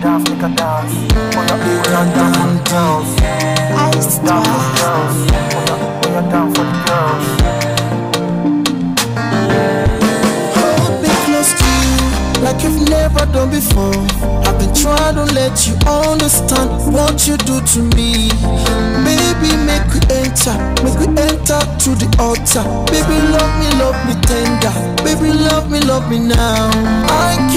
Dance, make a dance. When you're down for the girls. I Down for the girls. When you're, down for the girls. Hold me close to you like you've never done before. I've been trying to let you understand what you do to me. Baby, make we enter, make we enter to the altar. Baby, love me, love me tender. Baby, love me, love me now. I.